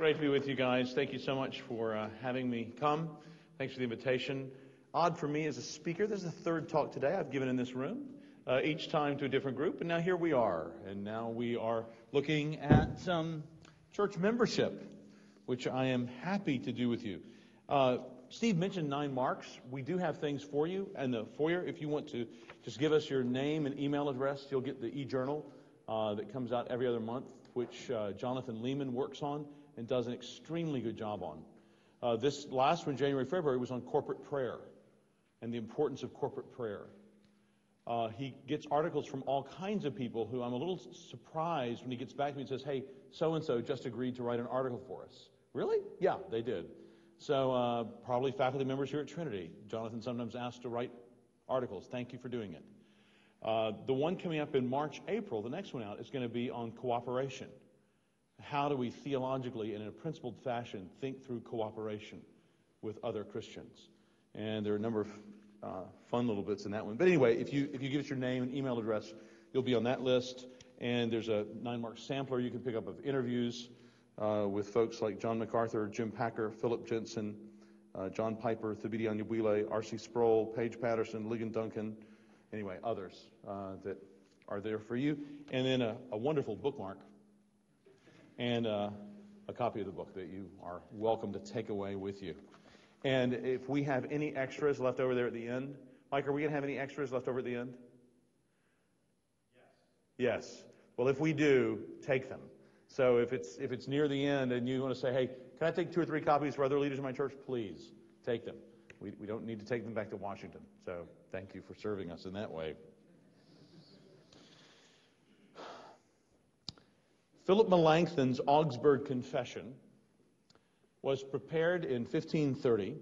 great to be with you guys. Thank you so much for uh, having me come. Thanks for the invitation. Odd for me as a speaker, this is the third talk today I've given in this room, uh, each time to a different group, and now here we are. And now we are looking at um, church membership, which I am happy to do with you. Uh, Steve mentioned nine marks. We do have things for you and the foyer. If you want to just give us your name and email address, you'll get the e-journal uh, that comes out every other month, which uh, Jonathan Leeman works on and does an extremely good job on. Uh, this last one, January, February, was on corporate prayer and the importance of corporate prayer. Uh, he gets articles from all kinds of people who I'm a little surprised when he gets back to me and says, Hey, so and so just agreed to write an article for us. Really? Yeah, they did. So, uh, probably faculty members here at Trinity. Jonathan sometimes asks to write articles. Thank you for doing it. Uh, the one coming up in March, April, the next one out, is going to be on cooperation how do we theologically and in a principled fashion think through cooperation with other Christians? And there are a number of uh, fun little bits in that one. But anyway, if you, if you give us your name and email address, you'll be on that list. And there's a nine mark sampler you can pick up of interviews uh, with folks like John MacArthur, Jim Packer, Philip Jensen, uh, John Piper, Thabiti Anyabwile, R.C. Sproul, Paige Patterson, Ligon Duncan, anyway, others uh, that are there for you. And then a, a wonderful bookmark and uh, a copy of the book that you are welcome to take away with you. And if we have any extras left over there at the end, Mike, are we going to have any extras left over at the end? Yes. Yes. Well, if we do, take them. So if it's if it's near the end and you want to say, hey, can I take two or three copies for other leaders in my church? Please take them. We, we don't need to take them back to Washington. So thank you for serving us in that way. Philip Melanchthon's Augsburg Confession was prepared in 1530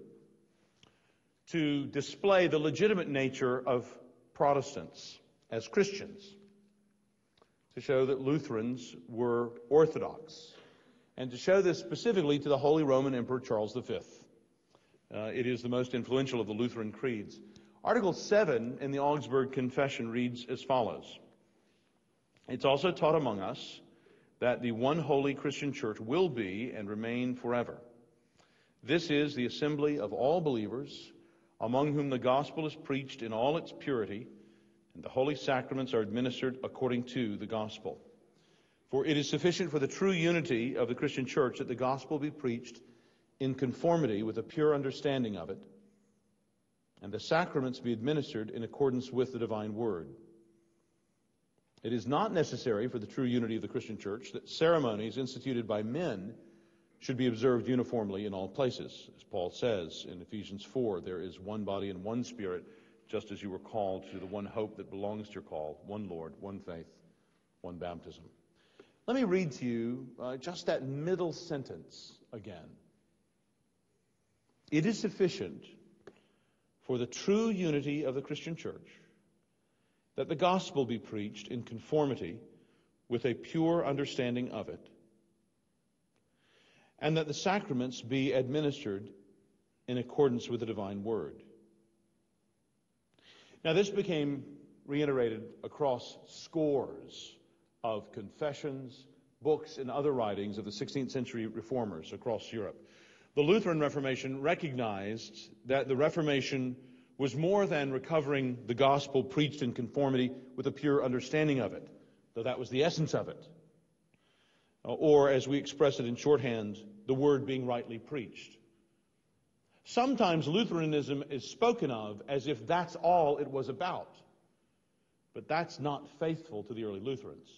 to display the legitimate nature of Protestants as Christians, to show that Lutherans were Orthodox, and to show this specifically to the Holy Roman Emperor Charles V. Uh, it is the most influential of the Lutheran creeds. Article 7 in the Augsburg Confession reads as follows It's also taught among us that the one holy Christian church will be and remain forever. This is the assembly of all believers, among whom the gospel is preached in all its purity, and the holy sacraments are administered according to the gospel. For it is sufficient for the true unity of the Christian church that the gospel be preached in conformity with a pure understanding of it, and the sacraments be administered in accordance with the divine word. It is not necessary for the true unity of the Christian church that ceremonies instituted by men should be observed uniformly in all places. As Paul says in Ephesians 4, there is one body and one spirit, just as you were called to the one hope that belongs to your call, one Lord, one faith, one baptism. Let me read to you uh, just that middle sentence again. It is sufficient for the true unity of the Christian church that the gospel be preached in conformity with a pure understanding of it, and that the sacraments be administered in accordance with the divine word. Now, this became reiterated across scores of confessions, books, and other writings of the 16th century reformers across Europe. The Lutheran Reformation recognized that the Reformation was more than recovering the gospel preached in conformity with a pure understanding of it, though that was the essence of it. Uh, or, as we express it in shorthand, the word being rightly preached. Sometimes Lutheranism is spoken of as if that's all it was about. But that's not faithful to the early Lutherans,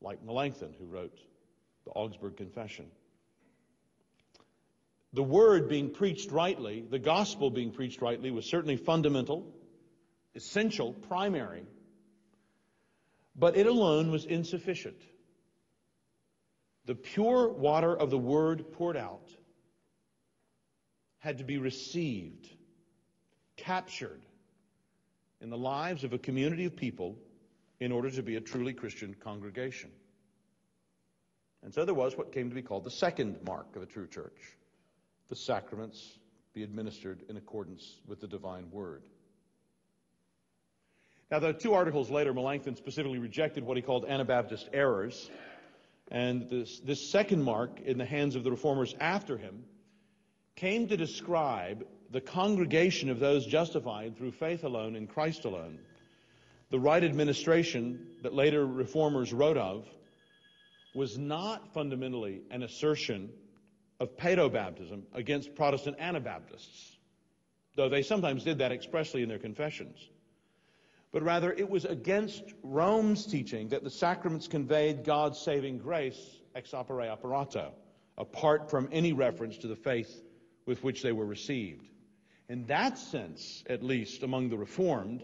like Melanchthon, who wrote the Augsburg Confession the word being preached rightly, the gospel being preached rightly, was certainly fundamental, essential, primary. But it alone was insufficient. The pure water of the word poured out had to be received, captured in the lives of a community of people in order to be a truly Christian congregation. And so there was what came to be called the second mark of a true church the sacraments be administered in accordance with the divine word. Now, the two articles later, Melanchthon specifically rejected what he called Anabaptist errors. And this, this second mark in the hands of the reformers after him came to describe the congregation of those justified through faith alone in Christ alone. The right administration that later reformers wrote of was not fundamentally an assertion of paedobaptism against Protestant Anabaptists, though they sometimes did that expressly in their confessions. But rather, it was against Rome's teaching that the sacraments conveyed God's saving grace ex opere operato, apart from any reference to the faith with which they were received. In that sense, at least among the Reformed,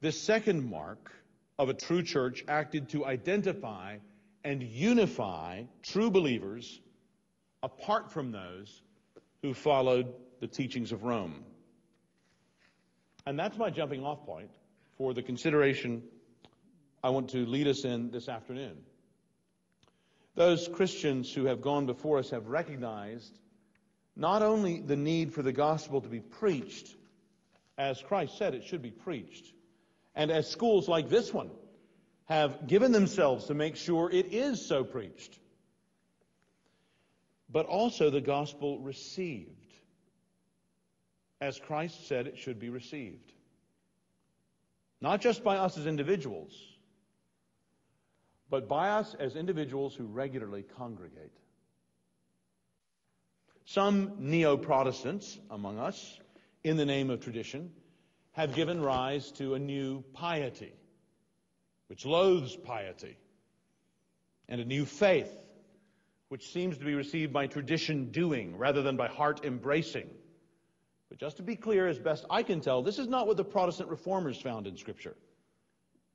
this second mark of a true church acted to identify and unify true believers apart from those who followed the teachings of Rome. And that's my jumping off point for the consideration I want to lead us in this afternoon. Those Christians who have gone before us have recognized not only the need for the gospel to be preached, as Christ said it should be preached, and as schools like this one have given themselves to make sure it is so preached. But also the gospel received, as Christ said it should be received. Not just by us as individuals, but by us as individuals who regularly congregate. Some neo Protestants among us, in the name of tradition, have given rise to a new piety which loathes piety, and a new faith, which seems to be received by tradition doing rather than by heart embracing. But just to be clear, as best I can tell, this is not what the Protestant reformers found in Scripture.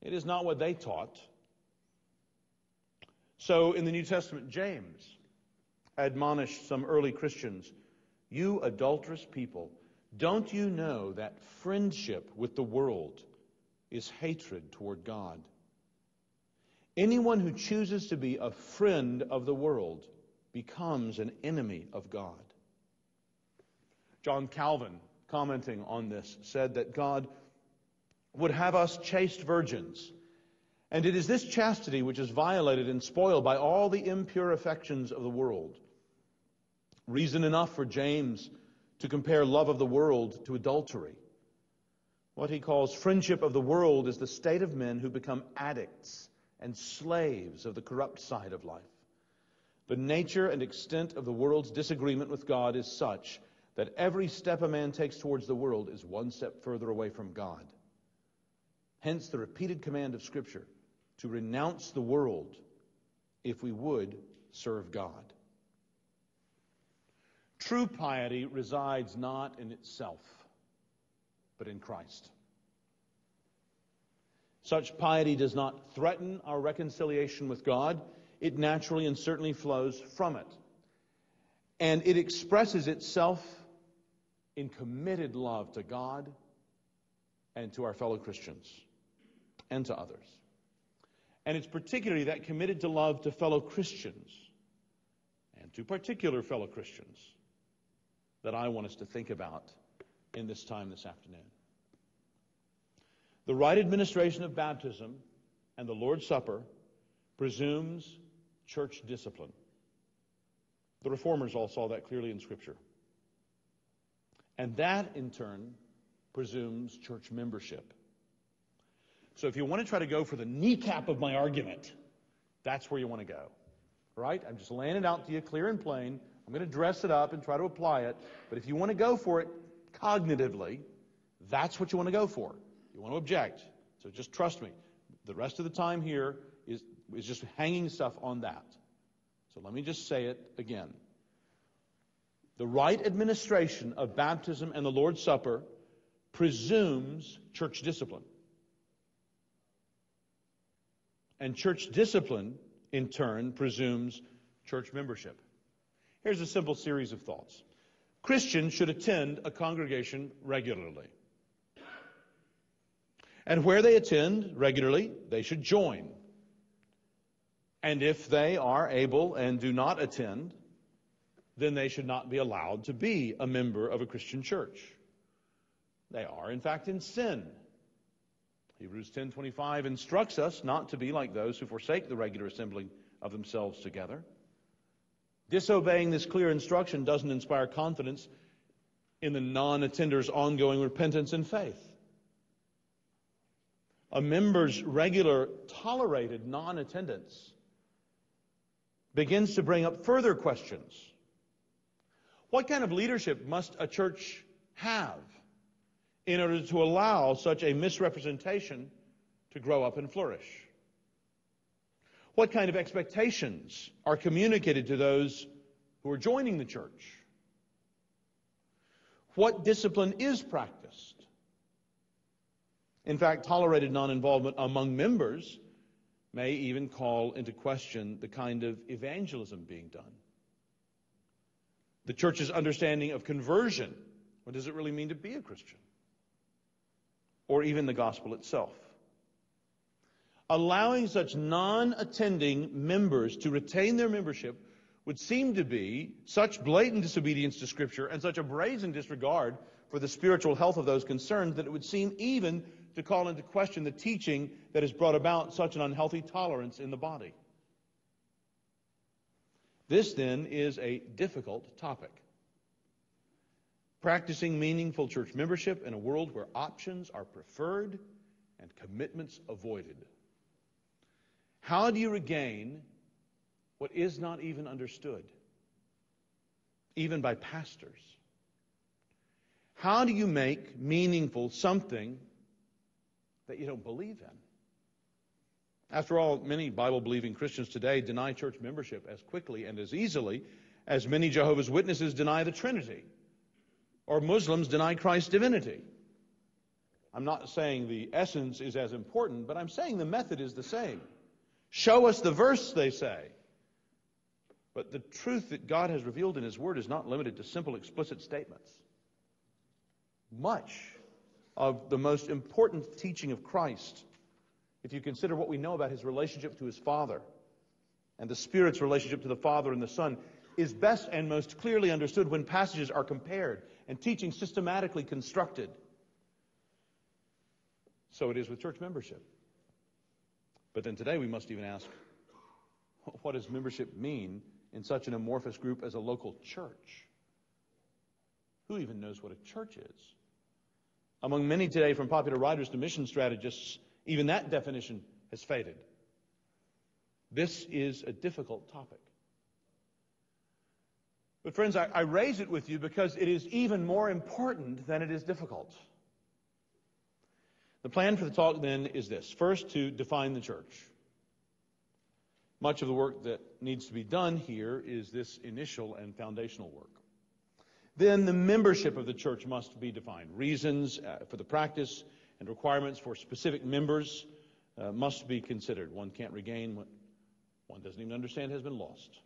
It is not what they taught. So in the New Testament, James admonished some early Christians You adulterous people, don't you know that friendship with the world is hatred toward God? Anyone who chooses to be a friend of the world becomes an enemy of God. John Calvin, commenting on this, said that God would have us chaste virgins. And it is this chastity which is violated and spoiled by all the impure affections of the world. Reason enough for James to compare love of the world to adultery. What he calls friendship of the world is the state of men who become addicts and slaves of the corrupt side of life. The nature and extent of the world's disagreement with God is such that every step a man takes towards the world is one step further away from God. Hence the repeated command of Scripture to renounce the world if we would serve God. True piety resides not in itself, but in Christ. Such piety does not threaten our reconciliation with God. It naturally and certainly flows from it. And it expresses itself in committed love to God and to our fellow Christians and to others. And it's particularly that committed to love to fellow Christians and to particular fellow Christians that I want us to think about in this time this afternoon. The right administration of baptism and the Lord's Supper presumes church discipline. The reformers all saw that clearly in Scripture. And that, in turn, presumes church membership. So if you want to try to go for the kneecap of my argument, that's where you want to go. Right? I'm just laying it out to you clear and plain. I'm going to dress it up and try to apply it. But if you want to go for it cognitively, that's what you want to go for. You want to object. So just trust me. The rest of the time here is, is just hanging stuff on that. So let me just say it again. The right administration of baptism and the Lord's Supper presumes church discipline. And church discipline, in turn, presumes church membership. Here's a simple series of thoughts Christians should attend a congregation regularly. And where they attend regularly, they should join. And if they are able and do not attend, then they should not be allowed to be a member of a Christian church. They are, in fact, in sin. Hebrews 10:25 instructs us not to be like those who forsake the regular assembling of themselves together. Disobeying this clear instruction doesn't inspire confidence in the non attender's ongoing repentance and faith. A member's regular tolerated non attendance begins to bring up further questions. What kind of leadership must a church have in order to allow such a misrepresentation to grow up and flourish? What kind of expectations are communicated to those who are joining the church? What discipline is practiced? In fact, tolerated non involvement among members may even call into question the kind of evangelism being done. The church's understanding of conversion. What does it really mean to be a Christian? Or even the gospel itself. Allowing such non attending members to retain their membership would seem to be such blatant disobedience to Scripture and such a brazen disregard for the spiritual health of those concerned that it would seem even to call into question the teaching that has brought about such an unhealthy tolerance in the body. This, then, is a difficult topic. Practicing meaningful church membership in a world where options are preferred and commitments avoided. How do you regain what is not even understood, even by pastors? How do you make meaningful something that you don't believe in? After all, many Bible believing Christians today deny church membership as quickly and as easily as many Jehovah's Witnesses deny the Trinity or Muslims deny Christ's divinity. I'm not saying the essence is as important, but I'm saying the method is the same. Show us the verse, they say. But the truth that God has revealed in His Word is not limited to simple, explicit statements. Much of the most important teaching of Christ, if you consider what we know about His relationship to His Father and the Spirit's relationship to the Father and the Son, is best and most clearly understood when passages are compared and teaching systematically constructed. So it is with church membership. But then today we must even ask what does membership mean in such an amorphous group as a local church? Who even knows what a church is? Among many today, from popular writers to mission strategists, even that definition has faded. This is a difficult topic. But, friends, I, I, raise it with you because it is even more important than it is difficult. The plan for the talk then is this first, to define the church. Much of the work that needs to be done here is this initial and foundational work. Then the membership of the church must be defined. Reasons uh, for the practice and requirements for specific members uh, must be considered. One can't regain what one doesn't even understand has been lost.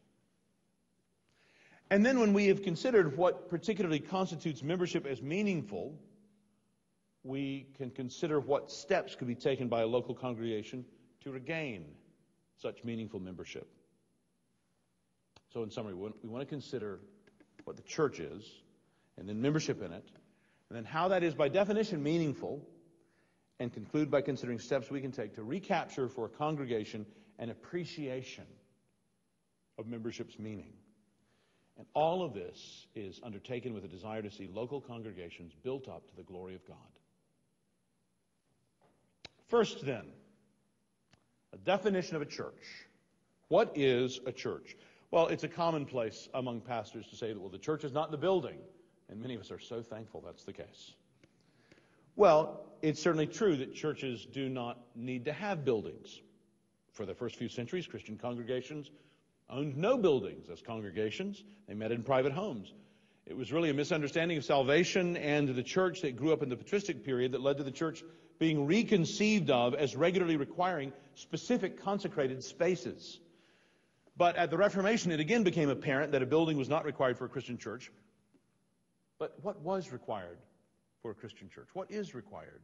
And then, when we have considered what particularly constitutes membership as meaningful, we can consider what steps could be taken by a local congregation to regain such meaningful membership. So, in summary, we want to consider what the church is, and then membership in it, and then how that is by definition meaningful, and conclude by considering steps we can take to recapture for a congregation an appreciation of membership's meaning. And all of this is undertaken with a desire to see local congregations built up to the glory of God. First, then, a definition of a church. What is a church? Well, it's a commonplace among pastors to say that, well, the church is not in the building. And many of us are so thankful that's the case. Well, it's certainly true that churches do not need to have buildings. For the first few centuries, Christian congregations owned no buildings as congregations. They met in private homes. It was really a misunderstanding of salvation and the church that grew up in the patristic period that led to the church being reconceived of as regularly requiring specific consecrated spaces. But at the Reformation, it again became apparent that a building was not required for a Christian church. But what was required for a Christian church? What is required?